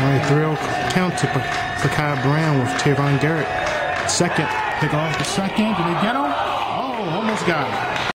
All right, thrill count to Pakai Brown with Travon Garrett. Second, pick off the second. Did he get him? Oh, almost got him.